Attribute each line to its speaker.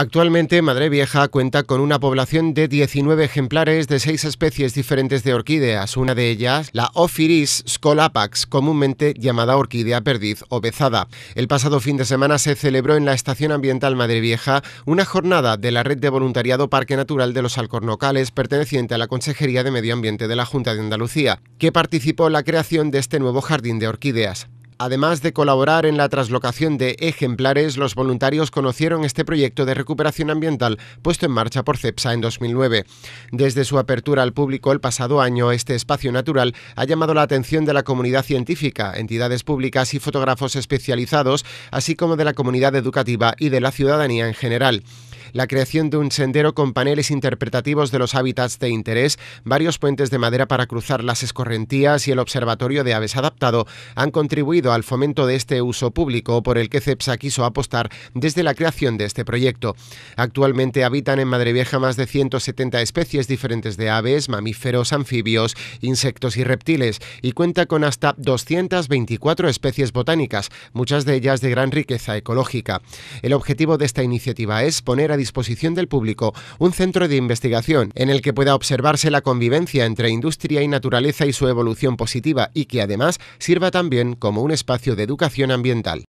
Speaker 1: Actualmente Madre Vieja cuenta con una población de 19 ejemplares de seis especies diferentes de orquídeas, una de ellas la Ophiris scolapax, comúnmente llamada orquídea perdiz o bezada. El pasado fin de semana se celebró en la Estación Ambiental Madre Vieja una jornada de la Red de Voluntariado Parque Natural de los Alcornocales perteneciente a la Consejería de Medio Ambiente de la Junta de Andalucía, que participó en la creación de este nuevo jardín de orquídeas. Además de colaborar en la traslocación de ejemplares, los voluntarios conocieron este proyecto de recuperación ambiental puesto en marcha por CEPSA en 2009. Desde su apertura al público el pasado año, este espacio natural ha llamado la atención de la comunidad científica, entidades públicas y fotógrafos especializados, así como de la comunidad educativa y de la ciudadanía en general la creación de un sendero con paneles interpretativos de los hábitats de interés, varios puentes de madera para cruzar las escorrentías y el observatorio de aves adaptado han contribuido al fomento de este uso público por el que CEPSA quiso apostar desde la creación de este proyecto. Actualmente habitan en Madrevieja más de 170 especies diferentes de aves, mamíferos, anfibios, insectos y reptiles y cuenta con hasta 224 especies botánicas, muchas de ellas de gran riqueza ecológica. El objetivo de esta iniciativa es poner a disposición del público un centro de investigación en el que pueda observarse la convivencia entre industria y naturaleza y su evolución positiva y que además sirva también como un espacio de educación ambiental.